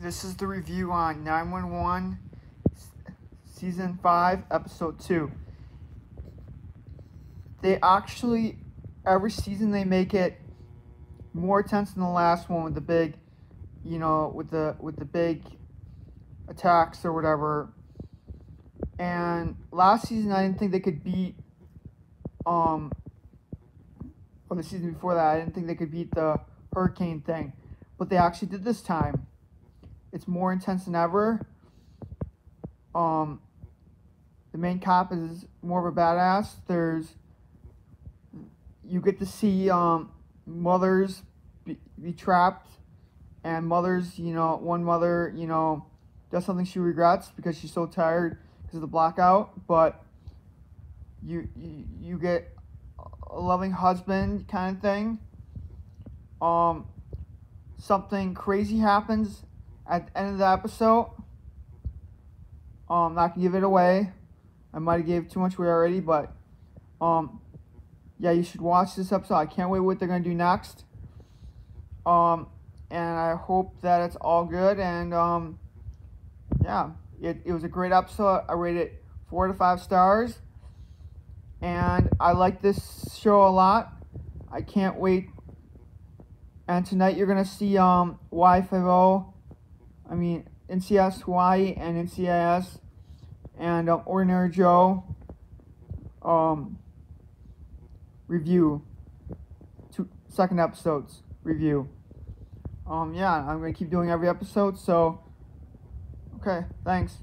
this is the review on 911 season 5 episode 2 they actually every season they make it more intense than the last one with the big you know with the with the big attacks or whatever. And last season i didn't think they could beat um or the season before that i didn't think they could beat the hurricane thing. But they actually did this time it's more intense than ever um the main cop is more of a badass there's you get to see um, mothers be, be trapped, and mothers, you know, one mother, you know, does something she regrets because she's so tired because of the blackout, but you, you you get a loving husband kind of thing. Um, something crazy happens at the end of the episode. Um, not gonna give it away. I might have gave too much away already, but um, yeah, you should watch this episode. I can't wait what they're gonna do next. Um, and I hope that it's all good. And um, yeah, it, it was a great episode. I rated it four to five stars, and I like this show a lot. I can't wait. And tonight you're gonna see um Y50, I mean NCIS Hawaii and NCIS, and um, Ordinary Joe. Um, review. Two second episodes review. Um, yeah, I'm gonna keep doing every episode. So, okay, thanks.